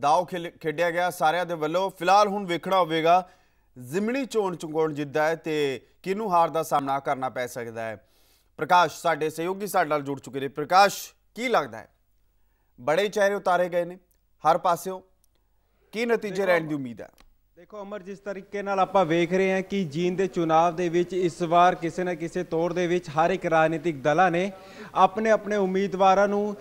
ਦਾਅ ਖੇਡਿਆ ਗਿਆ। ਸਾਰਿਆਂ ਦੇ ਵੱਲੋਂ ਫਿਲਹਾਲ ਹੁਣ ਵੇਖਣਾ ਹੋਵੇਗਾ ਜ਼ਿਮਣੀ ਚੋਣ ਚੁੰਗੋਣ ਜਿੱਦਾ ਹੈ ਤੇ ਕਿਹਨੂੰ ਹਾਰ ਦਾ ਸਾਹਮਣਾ ਕਰਨਾ ਪੈ ਸਕਦਾ ਹੈ। ਪ੍ਰਕਾਸ਼ ਸਾਡੇ ਸਹਿਯੋਗੀ ਸਾਡੇ ਨਾਲ ਜੁੜ ਚੁੱਕੇ ਨੇ। ਪ੍ਰਕਾਸ਼ ਕੀ ਲੱਗਦਾ ਹੈ? ਬੜੇ ਚਿਹਰੇ ਉਤਾਰੇ ਗਏ ਨੇ। ਹਰ ਪਾਸਿਓਂ ਕੀ ਨਤੀਜੇ ਰਹਿਣ ਦੀ ਉਮੀਦ ਹੈ? ਦੇਖੋ ਅਮਰ, ਜਿਸ ਤਰੀਕੇ ਨਾਲ ਆਪਾਂ ਵੇਖ ਰਹੇ ਹਾਂ ਕਿ ਜੀਨ ਦੇ ਚੁਣਾਵ ਦੇ ਵਿੱਚ ਇਸ ਵਾਰ ਕਿਸੇ ਨਾ ਕਿਸੇ ਤੌਰ ਦੇ ਵਿੱਚ ਹਰ ਇੱਕ ਰਾਜਨੀਤਿਕ ਦਲਾਂ ਨੇ ਆਪਣੇ ਆਪਣੇ ਉਮੀਦਵਾਰਾਂ ਨੂੰ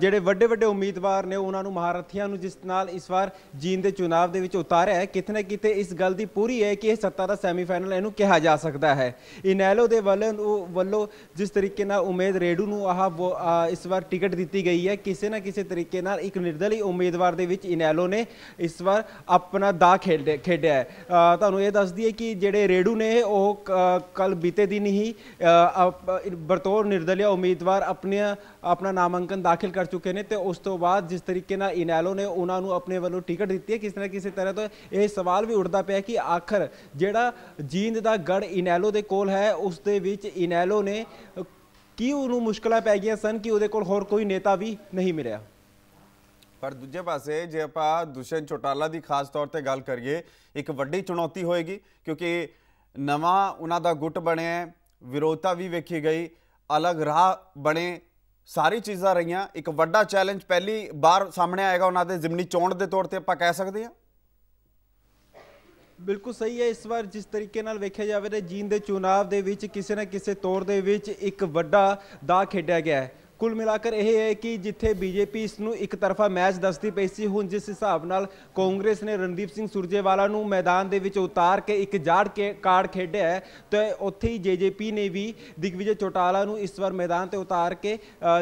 ਜਿਹੜੇ ਵੱਡੇ ਵੱਡੇ ਉਮੀਦਵਾਰ ਨੇ ਉਹਨਾਂ ਨੂੰ ਮਹਾਰਥੀਆਂ ਨੂੰ ਜਿਸ ਨਾਲ ਇਸ ਵਾਰ ਜੀਨ ਦੇ ਚੁਣਾਵ ਦੇ ਵਿੱਚ ਉਤਾਰਿਆ ਹੈ, ਕਿਤੇ ਨਾ ਕਿਤੇ ਇਸ ਗੱਲ ਦੀ ਪੂਰੀ ਹੈ ਕਿ ਇਹ ਸੱਤਾ ਦਾ ਸੈਮੀਫਾਈਨਲ ਇਹਨੂੰ ਕਿਹਾ ਜਾ ਸਕਦਾ ਹੈ। ਇਨੈਲੋ ਦੇ ਵੱਲੋਂ, ਉਹ ਵੱਲੋਂ ਜਿਸ ਤਰੀਕੇ ਨਾਲ ਉਮੀਦ ਰੇਡੂ ਨੂੰ ਆਹ ਵੋ- ਇਸ ਵਾਰ ਟਿਕਟ ਦਿੱਤੀ ਗਈ ਹੈ, ਕਿਸੇ ਨਾ ਕਿਸੇ ਤਰੀਕੇ ਨਾਲ ਇੱਕ ਨਿਰਦਲੀ ਉਮੀਦਵਾਰ ਦੇ ਵਿੱਚ ਇਨੈਲੋ ਨੇ ਇਸ ਵਾਰ ਆਪਣਾ ਦਾਖ ਖੇਡਿਆ ਖੇਡਿਆ ਹੈ। ਤੁਹਾਨੂੰ ਇਹ ਦੱਸ ਦਈਏ ਕਿ ਜਿਹੜੇ ਰੇਡੂ ਨੇ ਉਹ ਕੱਲ ਬੀਤੇ ਦਿਨ ਹੀ ਅ, ਬਤੌਰ ਨਿਰਦਲੀਆ ਉਮੀਦਵਾਰ ਆਪਣੇ ਆਪਣਾ ਨਾਮਾਂਕਨ ਦਾਖਲ ਕਰ ਚੁੱਕੇ ਨੇ ਤੇ ਉਸ ਤੋਂ ਬਾਅਦ ਜਿਸ ਤਰੀਕੇ ਨਾਲ ਇਨੈਲੋ ਨੇ ਉਹਨਾਂ ਨੂੰ ਆਪਣੇ ਵੱਲੋਂ ਟਿਕਟ ਦਿੱਤੀ ਹੈ ਕਿਸੇ ਨਾ ਕਿਸੇ ਤਰ੍ਹਾਂ ਤੋਂ ਇਹ ਸਵਾਲ ਵੀ ਉੱਠਦਾ ਪਿਆ ਕਿ ਆਖਰ ਜਿਹੜਾ ਜੀਂਦ ਦਾ ਗੜ ਇਨੈਲੋ ਦੇ ਕੋਲ ਹੈ ਉਸ ਦੇ ਵਿੱਚ ਇਨੈਲੋ ਨੇ ਕੀ ਉਹਨੂੰ ਮੁਸ਼ਕਲਾਂ ਪੈ ਗਈਆਂ ਸਨ ਕਿ ਉਹਦੇ ਕੋਲ ਹੋਰ ਕੋਈ ਨੇਤਾ ਵੀ ਨਹੀਂ ਮਿਲਿਆ? ਪਰ ਦੂਜੇ ਪਾਸੇ ਜੇ ਆਪਾਂ ਦੁਸ਼ਯੰਤ ਚੌਟਾਲਾ ਦੀ ਖਾਸ ਤੌਰ ਤੇ ਗੱਲ ਕਰੀਏ, ਇੱਕ ਵੱਡੀ ਚੁਣੌਤੀ ਹੋਏਗੀ ਕਿਉਂਕਿ ਨਵਾਂ ਉਹਨਾਂ ਦਾ ਗੁੱਟ ਬਣਿਆ ਵਿਰੋਧਤਾ ਵੀ ਵੇਖੀ ਗਈ, ਅਲੱਗ ਰਾਹ ਬਣੇ, ਸਾਰੀ ਚੀਜ਼ਾਂ ਰਹੀਆਂ। ਇੱਕ ਵੱਡਾ ਚੈਲੰਜ ਪਹਿਲੀ ਵਾਰ ਸਾਹਮਣੇ ਆਏਗਾ ਉਹਨਾਂ ਦੇ ਜ਼ਿਮਨੀ ਚੋਣ ਦੇ ਤੌਰ ਤੇ ਆਪਾਂ ਕਹਿ ਸਕਦੇ ਹਾਂ। ਬਿਲਕੁਲ ਸਹੀ ਹੈ, ਇਸ ਵਾਰ ਜਿਸ ਤਰੀਕੇ ਨਾਲ ਵੇਖਿਆ ਜਾਵੇ ਤਾਂ ਜੀਨ ਦੇ ਚੁਣਾਵ ਦੇ ਵਿੱਚ, ਕਿਸੇ ਨਾ ਕਿਸੇ ਤੌਰ ਦੇ ਵਿੱਚ ਇੱਕ ਵੱਡਾ ਦਾ ਖੇਡਿਆ ਗਿਆ ਹੈ। ਕੁੱਲ ਮਿਲਾ ਮਿਲਾਕਰ ਇਹ ਹੈ ਕਿ ਜਿੱਥੇ ਬੀਜੇਪੀ ਇਸ ਨੂੰ ਇੱਕ ਤਰਫਾ ਮੈਚ ਦੱਸਦੀ ਪਈ ਸੀ, ਹੁਣ ਜਿਸ ਹਿਸਾਬ ਨਾਲ ਕਾਂਗਰਸ ਨੇ ਰਣਦੀਪ ਸਿੰਘ ਸੁਰਜੇਵਾਲਾ ਨੂੰ ਮੈਦਾਨ ਦੇ ਵਿੱਚ ਉਤਾਰ ਕੇ ਇੱਕ ਜਾੜ ਕੇ ਕਾਰਡ ਖੇਡਿਆ ਹੈ, ਤੇ ਉੱਥੇ ਹੀ ਜੇਜੇਪੀ ਨੇ ਵੀ ਦਿਗਵਿਜੇ ਚੌਟਾਲਾ ਨੂੰ ਇਸ ਵਾਰ ਮੈਦਾਨ ਤੇ ਉਤਾਰ ਕੇ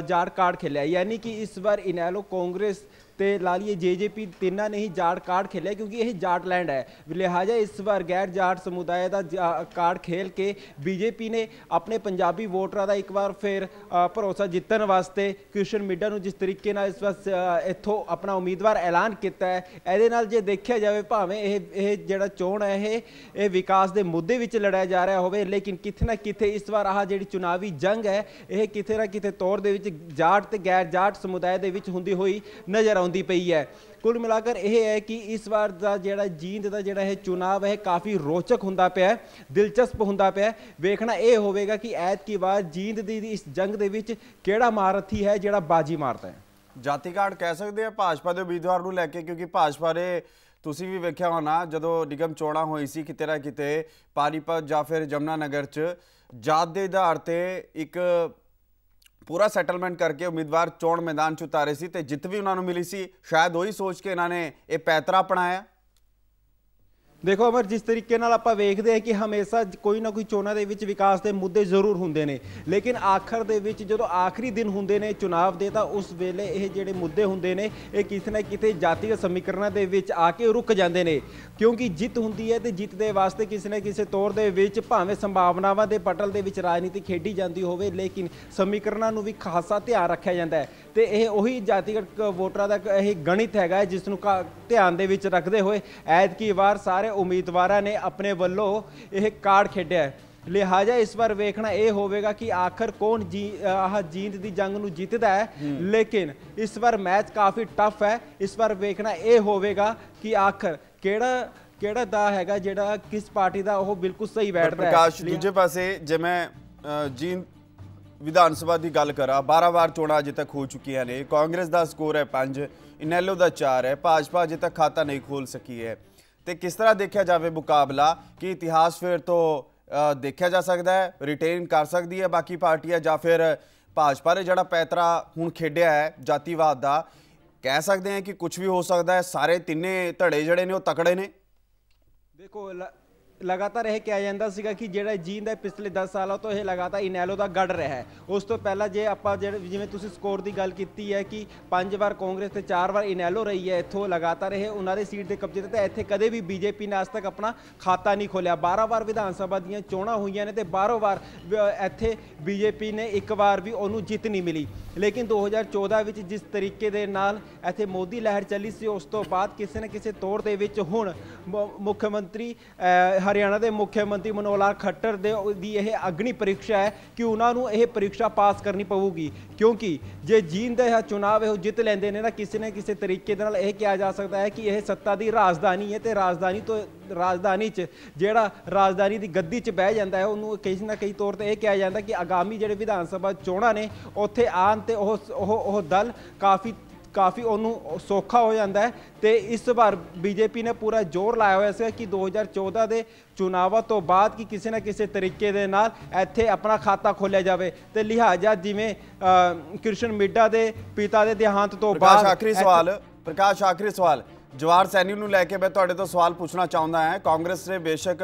ਜਾੜ ਕਾਰਡ ਖੇਲਿਆ ਯਾਨੀ ਕਿ ਇਸ ਵਾਰ ਇਨੈਲੋ ਕਾਂਗਰਸ ਤੇ ਲਾ ਲਈਏ ਜੇਜੇਪੀ ਤਿੰਨਾਂ ਨੇ ਹੀ ਜਾਟ ਕਾਰਡ ਖੇਲਿਆ ਕਿਉਂਕਿ ਇਹ ਜਾਟ ਲੈਂਡ ਹੈ। ਲਿਹਾਜ਼ਾ ਇਸ ਵਾਰ ਗੈਰ ਜਾਟ ਸਮੁਦਾਇ ਦਾ ਜਾ- ਕਾਰਡ ਖੇਲ ਕੇ ਬੀਜੇਪੀ ਨੇ ਆਪਣੇ ਪੰਜਾਬੀ ਵੋਟਰਾਂ ਦਾ ਇੱਕ ਵਾਰ ਫਿਰ ਭਰੋਸਾ ਜਿੱਤਣ ਵਾਸਤੇ ਕ੍ਰਿਸ਼ਨ ਮਿੱਡਾ ਨੂੰ ਜਿਸ ਤਰੀਕੇ ਨਾਲ ਇਸ ਵਾਰ ਇੱਥੋਂ ਆਪਣਾ ਉਮੀਦਵਾਰ ਐਲਾਨ ਕੀਤਾ ਹੈ, ਇਹਦੇ ਨਾਲ ਜੇ ਦੇਖਿਆ ਜਾਵੇ ਭਾਵੇਂ ਇਹ ਇਹ ਜਿਹੜਾ ਚੋਣ ਹੈ, ਇਹ ਇਹ ਵਿਕਾਸ ਦੇ ਮੁੱਦੇ ਵਿੱਚ ਲੜਿਆ ਜਾ ਰਿਹਾ ਹੋਵੇ, ਲੇਕਿਨ ਕਿਤੇ ਨਾ ਕਿਤੇ ਇਸ ਵਾਰ ਆਹ ਜਿਹੜੀ ਚੁਣਾਵੀ ਜੰਗ ਹੈ, ਇਹ ਕਿਤੇ ਨਾ ਕਿਤੇ ਤੌਰ ਦੇ ਵਿੱਚ ਜਾਟ ਤੇ ਗੈਰ ਜਾਟ ਸਮੁਦਾਇ ਦੇ ਵਿੱਚ ਹੁੰਦੀ ਹੋਈ ਨਜ਼ਰ ਆਉਂਦੀ ਪਈ ਹੈ। ਕੁੱਲ ਮਿਲਾਕਰ ਇਹ ਹੈ ਕਿ ਇਸ ਵਾਰ ਦਾ ਜਿਹੜਾ ਜੀਂਦ ਦਾ ਜਿਹੜਾ ਇਹ ਚੁਣਾਵ ਹੈ ਕਾਫੀ ਰੋਚਕ ਹੁੰਦਾ ਪਿਆ ਹੈ, ਦਿਲਚਸਪ ਹੁੰਦਾ ਪਿਆ ਹੈ। ਵੇਖਣਾ ਇਹ ਹੋਵੇਗਾ ਕਿ ਐਤਕੀ ਵਾਰ ਜੀਂਦ ਦੀ ਇਸ ਜੰਗ ਦੇ ਵਿੱਚ ਕਿਹੜਾ ਮਹਾਰਥੀ ਹੈ, ਜਿਹੜਾ ਬਾਜੀ ਮਾਰਦਾ ਹੈ। ਜਾਤੀ ਕਾਰਡ ਕਹਿ ਸਕਦੇ ਆ ਭਾਜਪਾ ਦੇ ਉਮੀਦਵਾਰ ਨੂੰ ਲੈ ਕੇ, ਕਿਉਂਕਿ ਭਾਜਪਾ ਦੇ ਤੁਸੀਂ ਵੀ ਵੇਖਿਆ ਹੋਣਾ, ਜਦੋਂ ਨਿਗਮ ਚੋਣਾਂ ਹੋਈ ਸੀ ਕਿਤੇ ਨਾ ਕਿਤੇ ਪਾਨੀਪਤ ਜਾਂ ਫਿਰ ਜਮਨਾ ਨਗਰ ਚ, ਜਾਤ ਦੇ ਆਧਾਰ ਤੇ ਇੱਕ ਪੂਰਾ ਸੈਟਲਮੈਂਟ ਕਰਕੇ ਉਮੀਦਵਾਰ ਚੋਣ ਮੈਦਾਨ ਚ ਉਤਾਰੇ ਸੀ ਤੇ ਜਿੱਤ ਵੀ ਉਹਨਾਂ ਨੂੰ ਮਿਲੀ ਸੀ। ਸ਼ਾਇਦ ਉਹੀ ਸੋਚ ਕੇ ਇਹਨਾਂ ਨੇ ਇਹ ਪੈਤਰਾ ਅਪਣਾਇਆ। ਦੇਖੋ ਅਮਰ, ਜਿਸ ਤਰੀਕੇ ਨਾਲ ਆਪਾਂ ਵੇਖਦੇ ਹਾਂ ਕਿ ਹਮੇਸ਼ਾ ਕੋਈ ਨਾ ਕੋਈ ਚੋਣਾਂ ਦੇ ਵਿੱਚ ਵਿਕਾਸ ਦੇ ਮੁੱਦੇ ਜ਼ਰੂਰ ਹੁੰਦੇ ਨੇ। ਲੇਕਿਨ ਆਖਰ ਦੇ ਵਿੱਚ ਜਦੋਂ ਆਖਰੀ ਦਿਨ ਹੁੰਦੇ ਨੇ ਚੁਣਾਵ ਦੇ, ਤਾਂ ਉਸ ਵੇਲੇ ਇਹ ਜਿਹੜੇ ਮੁੱਦੇ ਹੁੰਦੇ ਨੇ, ਇਹ ਕਿਸੇ ਨਾ ਕਿਤੇ ਜਾਤੀਗਤ ਸਮੀਕਰਨਾਂ ਦੇ ਵਿੱਚ ਆ ਕੇ ਰੁਕ ਜਾਂਦੇ ਨੇ। ਕਿਉਂਕਿ ਜਿੱਤ ਹੁੰਦੀ ਹੈ ਤੇ ਜਿੱਤ ਦੇ ਵਾਸਤੇ ਕਿਸੇ ਨਾ ਕਿਸੇ ਤੌਰ ਦੇ ਵਿੱਚ ਭਾਵੇਂ ਸੰਭਾਵਨਾਵਾਂ ਦੇ ਪਟਲ ਦੇ ਵਿੱਚ ਰਾਜਨੀਤੀ ਖੇਡੀ ਜਾਂਦੀ ਹੋਵੇ, ਲੇਕਿਨ ਸਮੀਕਰਨਾਂ ਨੂੰ ਵੀ ਖਾਸਾ ਧਿਆਨ ਰੱਖਿਆ ਜਾਂਦਾ ਹੈ। ਤੇ ਇਹ ਉਹੀ ਜਾਤੀਗਤ ਵੋਟਰਾਂ ਦਾ ਇਹ ਗਣਿਤ ਹੈਗਾ ਜਿਸ ਨੂੰ ਕਾ- ਧਿਆਨ ਦੇ ਵਿੱਚ ਰੱਖਦੇ ਹੋਏ ਐਤਕੀ ਵਾਰ ਸਾਰੇ ਉਮੀਦਵਾਰਾਂ ਨੇ ਆਪਣੇ ਵੱਲੋਂ ਇਹ ਕਾਰਡ ਖੇਡਿਆ ਹੈ। ਲਿਹਾਜ਼ਾ ਇਸ ਵਾਰ ਵੇਖਣਾ ਇਹ ਹੋਵੇਗਾ ਕਿ ਆਖਰ ਕੌਣ ਜੀ ਆਹ ਜੀਂਦ ਦੀ ਜੰਗ ਨੂੰ ਜਿੱਤਦਾ ਹੈ। ਲੇਕਿਨ ਇਸ ਵਾਰ ਮੈਚ ਕਾਫੀ ਟਫ ਹੈ। ਇਸ ਵਾਰ ਵੇਖਣਾ ਇਹ ਹੋਵੇਗਾ ਕਿ ਆਖਰ ਕਿਹੜਾ ਕਿਹੜਾ ਦਾ ਹੈਗਾ ਜਿਹੜਾ ਕਿਸ ਪਾਰਟੀ ਦਾ ਉਹ ਬਿਲਕੁਲ ਸਹੀ ਬੈਠਦਾ ਹੈ। ਪ੍ਰਕਾਸ਼ ਦੂਜੇ ਪਾਸੇ ਜੇ ਮੈਂ ਅ, ਜੀ ਵਿਧਾਨ ਸਭਾ ਦੀ ਗੱਲ ਕਰਾਂ 12 ਵਾਰ ਚੋਣਾਂ ਅਜੇ ਤੱਕ ਹੋ ਚੁੱਕੀਆਂ ਨੇ, ਕਾਂਗਰਸ ਦਾ ਸਕੋਰ ਹੈ 5 ਇਨੈਲੋ ਦਾ 4 ਹੈ, ਭਾਜਪਾ ਅਜੇ ਤੱਕ ਖਾਤਾ ਨਹੀਂ ਖੋਲ ਸਕੀ ਹੈ। ਤੇ ਕਿਸ ਤਰ੍ਹਾਂ ਦੇਖਿਆ ਜਾਵੇ ਮੁਕਾਬਲਾ, ਕਿ ਇਤਿਹਾਸ ਫਿਰ ਤੋਂ ਦੇਖਿਆ ਜਾ ਸਕਦਾ ਹੈ ਰਿਟੇਨ ਕਰ ਸਕਦੀ ਹੈ ਬਾਕੀ ਪਾਰਟੀਆਂ ਜਾਂ ਫਿਰ ਭਾਜਪਾ ਨੇ ਜਿਹੜਾ ਪੈਤਰਾ ਹੁਣ ਖੇਡਿਆ ਹੈ, ਜਾਤੀਵਾਦ ਦਾ, ਕਹਿ ਸਕਦੇ ਹਾਂ ਕਿ ਕੁਝ ਵੀ ਹੋ ਸਕਦਾ ਹੈ, ਸਾਰੇ ਤਿੰਨੇ ਧੜੇ ਜਿਹੜੇ ਨੇ ਉਹ ਤਕੜੇ ਨੇ? ਦੇਖੋ ਲਗਾਤਾਰ ਇਹ ਕਿਹਾ ਜਾਂਦਾ ਸੀਗਾ ਕਿ ਜਿਹੜਾ ਜੀਂਦ ਹੈ ਪਿਛਲੇ 10 ਸਾਲਾਂ ਤੋਂ ਇਹ ਲਗਾਤਾਰ ਇਨੈਲੋ ਦਾ ਗੜ ਰਿਹਾ ਹੈ। ਉਸ ਤੋਂ ਪਹਿਲਾਂ ਜੇ ਆਪਾਂ ਜਿਹੜੇ ਜਿਵੇਂ ਤੁਸੀਂ ਸਕੋਰ ਦੀ ਗੱਲ ਕੀਤੀ ਹੈ ਕਿ ਪੰਜ ਵਾਰ ਕਾਂਗਰਸ ਤੇ ਚਾਰ ਵਾਰ ਇਨੈਲੋ ਰਹੀ ਹੈ, ਇੱਥੋਂ ਲਗਾਤਾਰ ਇਹ ਉਹਨਾਂ ਦੇ ਸੀਟ ਦੇ ਕਬਜ਼ੇ ਤੇ ਤੇ ਇੱਥੇ ਕਦੇ ਵੀ ਬੀਜੇਪੀ ਨੇ ਅੱਜ ਤੱਕ ਆਪਣਾ ਖਾਤਾ ਨਹੀਂ ਖੋਲਿਆ 12 ਵਾਰ ਵਿਧਾਨ ਸਭਾ ਦੀਆਂ ਚੋਣਾਂ ਹੋਈਆਂ ਨੇ ਤੇ 12 ਵਾਰ ਵ- ਇੱਥੇ ਬੀਜੇਪੀ ਨੇ ਇੱਕ ਵਾਰ ਵੀ ਉਹਨੂੰ ਜਿੱਤ ਨਹੀਂ ਮਿਲੀ। ਲੇਕਿਨ 2014 ਵਿੱਚ ਜਿਸ ਤਰੀਕੇ ਦੇ ਨਾਲ ਇੱਥੇ ਮੋਦੀ ਲਹਿਰ ਚੱਲੀ ਸੀ, ਉਸ ਤੋਂ ਬਾਅਦ ਕਿਸੇ ਨਾ ਕਿਸੇ ਤੌਰ ਦੇ ਵਿੱਚ ਹੁਣ ਮੁੱਖ ਮੰਤਰੀ ਹਰਿਆਣਾ ਦੇ ਮੁੱਖ ਮੰਤਰੀ ਮਨੋਹਰ ਲਾਲ ਖੱਟਰ ਦੇ ਦੀ ਇਹ ਅਗਨੀ ਪ੍ਰੀਖਿਆ ਹੈ ਕਿ ਉਹਨਾਂ ਨੂੰ ਇਹ ਪ੍ਰੀਖਿਆ ਪਾਸ ਕਰਨੀ ਪਵੇਗੀ ਕਿਉਂਕਿ ਜੇ ਜੀਂਦ ਦਾ ਇਹ ਚੁਣਾਵ ਇਹ ਜਿੱਤ ਲੈਂਦੇ ਨੇ ਨਾ ਕਿਸੇ ਨਾ ਕਿਸੇ ਤਰੀਕੇ ਦੇ ਨਾਲ ਇਹ ਕਿਹਾ ਜਾ ਸਕਦਾ ਹੈ ਕਿ ਇਹ ਸੱਤਾ ਦੀ ਰਾਜਧਾਨੀ ਹੈ ਤੇ ਰਾਜਧਾਨੀ ਤੋਂ ਰਾਜਧਾਨੀ 'ਚ ਜਿਹੜਾ ਰਾਜਧਾਨੀ ਦੀ ਗੱਦੀ 'ਚ ਬਹਿ ਜਾਂਦਾ ਹੈ, ਉਹਨੂੰ ਕਿਸੇ ਨਾ ਕਿਸੇ ਤੌਰ ਤੇ ਇਹ ਕਿਹਾ ਜਾਂਦਾ ਕਿ ਆਗਾਮੀ ਜਿਹੜੇ ਵਿਧਾਨ ਸਭਾ ਚੋਣਾਂ ਨੇ, ਉੱਥੇ ਆਉਣ ਤੇ ਉਹ ਉਹ ਉਹ ਦਲ ਕਾਫੀ ਕਾਫੀ ਉਹਨੂੰ ਸੌਖਾ ਹੋ ਜਾਂਦਾ ਹੈ ਤੇ ਇਸ ਵਾਰ ਬੀਜੇਪੀ ਨੇ ਪੂਰਾ ਜ਼ੋਰ ਲਾਇਆ ਹੋਇਆ ਸੀ ਕਿ 2014 ਦੇ ਚੁਣਾਵਾਂ ਤੋਂ ਬਾਅਦ ਕਿ ਕਿਸੇ ਨਾ ਕਿਸੇ ਤਰੀਕੇ ਦੇ ਨਾਲ ਇੱਥੇ ਆਪਣਾ ਖਾਤਾ ਖੋਲਿਆ ਜਾਵੇ ਤੇ ਲਿਹਾਜ਼ਾ ਜਿਵੇਂ ਕ੍ਰਿਸ਼ਨ ਮਿੱਡਾ ਦੇ ਪਿਤਾ ਦੇ ਦੇਹਾਂਤ ਤੋਂ ਪ੍ਰਕਾਸ਼ ਬਾਅਦ ਆਖਰੀ ਇੱਥੇ- ਸਵਾਲ ਪ੍ਰਕਾਸ਼ ਆਖਰੀ ਸਵਾਲ। ਜਵਾਰ ਸੈਣੀ ਨੂੰ ਲੈ ਕੇ ਮੈਂ ਤੁਹਾਡੇ ਤੋਂ ਸਵਾਲ ਪੁੱਛਣਾ ਚਾਹੁੰਦਾ ਹਾਂ। ਕਾਂਗਰਸ ਨੇ ਬੇਸ਼ੱਕ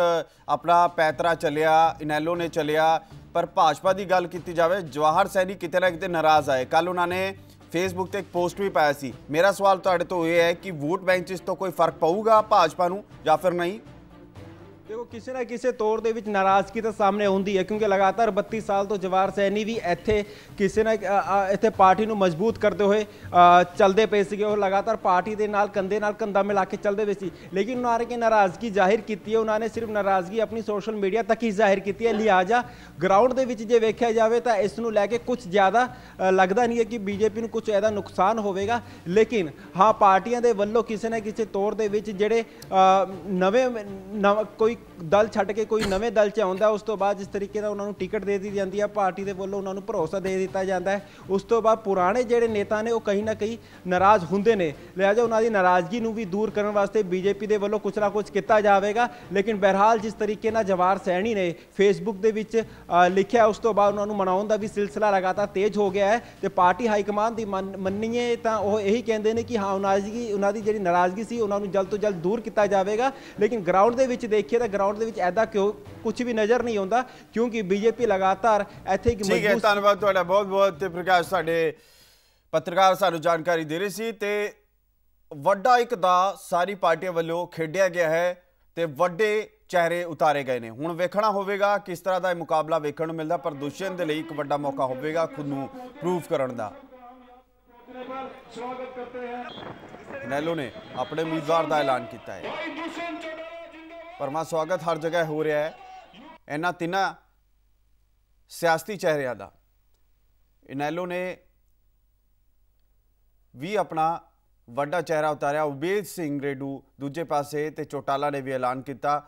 ਆਪਣਾ ਪੈਤਰਾ ਚੱਲਿਆ ਇਨੈਲੋ ਨੇ ਚੱਲਿਆ ਪਰ ਭਾਜਪਾ ਦੀ ਗੱਲ ਕੀਤੀ ਜਾਵੇ ਜਵਾਹਰ ਸੈਣੀ ਕਿਤੇ ਨਾ ਕਿਤੇ ਨਾਰਾਜ਼ ਆਏ। ਕੱਲ ਉਹਨਾਂ ਨੇ ਫੇਸਬੁੱਕ ਤੇ ਇੱਕ ਪੋਸਟ ਵੀ ਪਾਇਆ ਸੀ। ਮੇਰਾ ਸਵਾਲ ਤੁਹਾਡੇ ਤੋਂ ਇਹ ਹੈ ਕਿ ਵੋਟ ਬੈਂਕ 'ਚ ਇਸ ਤੋਂ ਕੋਈ ਫ਼ਰਕ ਪਊਗਾ ਭਾਜਪਾ ਨੂੰ ਜਾਂ ਫਿਰ ਨਹੀਂ? ਦੇਖੋ, ਕਿਸੇ ਨਾ ਕਿਸੇ ਤੌਰ ਦੇ ਵਿੱਚ ਨਾਰਾਜ਼ਗੀ ਤਾਂ ਸਾਹਮਣੇ ਆਉਂਦੀ ਹੈ, ਕਿਉਂਕਿ ਲਗਾਤਾਰ 32 ਸਾਲ ਤੋਂ ਜਵਾਰ ਸੈਣੀ ਵੀ ਇੱਥੇ ਕਿਸੇ ਨਾ ਇੱਥੇ ਪਾਰਟੀ ਨੂੰ ਮਜ਼ਬੂਤ ਕਰਦੇ ਹੋਏ ਚੱਲਦੇ ਪਏ ਸੀਗੇ। ਉਹ ਲਗਾਤਾਰ ਪਾਰਟੀ ਦੇ ਨਾਲ, ਕੰਧੇ ਨਾਲ ਕੰਧਾ ਮਿਲਾ ਕੇ ਚੱਲਦੇ ਪਏ ਸੀ। ਲੇਕਿਨ ਉਹਨਾਂ ਨੇ ਕਿ ਨਾਰਾਜ਼ਗੀ ਜ਼ਾਹਿਰ ਕੀਤੀ ਹੈ। ਉਹਨਾਂ ਨੇ ਸਿਰਫ ਨਾਰਾਜ਼ਗੀ ਆਪਣੀ ਸੋਸ਼ਲ ਮੀਡੀਆ ਤੱਕ ਹੀ ਜ਼ਾਹਿਰ ਕੀਤੀ ਹੈ। ਲਿਹਾਜ਼ਾ ਗਰਾਊਂਡ ਦੇ ਵਿੱਚ ਜੇ ਵੇਖਿਆ ਜਾਵੇ ਤਾਂ ਇਸ ਨੂੰ ਲੈ ਕੇ ਕੁਝ ਜ਼ਿਆਦਾ ਲੱਗਦਾ ਨਹੀਂ ਹੈ ਕਿ ਬੀਜੇਪੀ ਨੂੰ ਕੁਝ ਇਹਦਾ ਨੁਕਸਾਨ ਹੋਵੇਗਾ। ਲੇਕਿਨ ਹਾਂ, ਪਾਰਟੀਆਂ ਦੇ ਵੱਲੋਂ ਕਿਸੇ ਨਾ ਕਿਸੇ ਤੌਰ ਦੇ ਵਿੱਚ ਜਿਹੜੇ ਨਵੇਂ, ਨਵ- ਕੋਈ ਦਲ ਛੱਡ ਕੇ ਕੋਈ ਨਵੇਂ ਦਲ ਚ ਆਉਂਦਾ, ਉਸ ਤੋਂ ਬਾਅਦ ਜਿਸ ਤਰੀਕੇ ਨਾਲ ਉਹਨਾਂ ਨੂੰ ਟਿਕਟ ਦੇ ਦਿੱਤੀ ਜਾਂਦੀ ਹੈ ਪਾਰਟੀ ਦੇ ਵੱਲੋਂ ਉਹਨਾਂ ਨੂੰ ਭਰੋਸਾ ਦੇ ਦਿੱਤਾ ਜਾਂਦਾ ਹੈ। ਉਸ ਤੋਂ ਬਾਅਦ ਪੁਰਾਣੇ ਜਿਹੜੇ ਨੇਤਾ ਨੇ, ਉਹ ਕहीं ਨਾ ਕहीं ਨਾਰਾਜ਼ ਹੁੰਦੇ ਨੇ। ਲਿਹਾਜ਼ਾ ਉਹਨਾਂ ਦੀ ਨਾਰਾਜ਼ਗੀ ਨੂੰ ਵੀ ਦੂਰ ਕਰਨ ਵਾਸਤੇ ਬੀਜੇਪੀ ਦੇ ਵੱਲੋਂ ਕੁਝ ਨਾ ਕੁਝ ਕੀਤਾ ਜਾਵੇਗਾ। ਲੇਕਿਨ ਬਹਰਹਾਲ ਜਿਸ ਤਰੀਕੇ ਨਾਲ ਜਵਾਰ ਸੈਣੀ ਨੇ ਫੇਸਬੁੱਕ ਦੇ ਵਿੱਚ ਲਿਖਿਆ, ਉਸ ਤੋਂ ਬਾਅਦ ਉਹਨਾਂ ਨੂੰ ਮਨਾਉਣ ਦਾ ਵੀ ਸਿਲਸਿਲਾ ਲਗਾਤਾਰ ਤੇਜ਼ ਹੋ ਗਿਆ ਹੈ ਤੇ ਪਾਰਟੀ ਹਾਈ ਕਮਾਂਡ ਦੀ ਮੰਨ- ਮੰਨੀਏ ਤਾਂ ਉਹ ਇਹੀ ਕਹਿੰਦੇ ਨੇ ਕਿ ਹਾਂ ਨਾਰਾਜ਼ਗੀ ਉਹਨਾਂ ਦੀ ਜਿਹੜੀ ਨਾਰਾਜ਼ਗੀ ਸੀ, ਉਹਨਾਂ ਨੂੰ ਜਲਦ ਤੋਂ ਜਲਦ ਦੂਰ ਕੀਤਾ ਜਾਵੇਗਾ। ਲੇਕਿਨ ਗਰਾਊਂਡ ਦੇ ਵਿੱਚ ਦੇਖੀਏ ਤਾਂ ਗਰਾਊਂਡ ਦੇ ਵਿੱਚ ਐਦਾ ਕਿਉਂ ਕੁਝ ਵੀ ਨਜ਼ਰ ਨਹੀਂ ਆਉਂਦਾ ਕਿਉਂਕਿ ਬੀਜੇਪੀ ਲਗਾਤਾਰ ਇੱਥੇ ਇੱਕ ਠੀਕ ਹੈ ਮਜ਼ਬੂਤ ਧੰਨਵਾਦ ਤੁਹਾਡਾ ਬਹੁਤ ਬਹੁਤ ਤੇ ਪ੍ਰਕਾਸ਼ ਸਾਡੇ ਪੱਤਰਕਾਰ ਸਾਨੂੰ ਜਾਣਕਾਰੀ ਦੇ ਰਹੇ ਸੀ ਤੇ ਵੱਡਾ ਇੱਕ ਦਾ ਸਾਰੀ ਪਾਰਟੀਆਂ ਵੱਲੋਂ ਖੇਡਿਆ ਗਿਆ ਹੈ ਤੇ ਵੱਡੇ ਚਿਹਰੇ ਉਤਾਰੇ ਗਏ ਨੇ। ਹੁਣ ਵੇਖਣਾ ਹੋਵੇਗਾ ਕਿਸ ਤਰ੍ਹਾਂ ਦਾ ਇਹ ਮੁਕਾਬਲਾ ਵੇਖਣ ਨੂੰ ਮਿਲਦਾ ਪ੍ਰਦੂਸ਼ਣ ਦੇ ਲਈ ਇੱਕ ਵੱਡਾ ਮੌਕਾ ਹੋਵੇਗਾ ਖੁਦ ਨੂੰ ਪ੍ਰੂਫ ਕਰਨ ਦਾ। ਨੈਲੋ ਨੇ ਆਪਣੇ ਉਮੀਦਵਾਰ ਦਾ ਐਲਾਨ ਕੀਤਾ ਹੈ। ਪਰਮਾ ਸਵਾਗਤ ਹਰ ਜਗ੍ਹਾ ਹੋ ਰਿਹਾ ਹੈ। ਇਹਨਾਂ ਤਿੰਨਾਂ ਸਿਆਸਤੀ ਚਿਹਰਿਆਂ ਦਾ। ਇਨੈਲੋ ਨੇ ਵੀ ਆਪਣਾ ਵੱਡਾ ਚਿਹਰਾ ਉਤਾਰਿਆ। ਉਬੇਦ ਸਿੰਘ ਰੇਡੂ ਦੂਜੇ ਪਾਸੇ ਤੇ ਚੋਟਾਲਾ ਨੇ ਵੀ ਐਲਾਨ ਕੀਤਾ।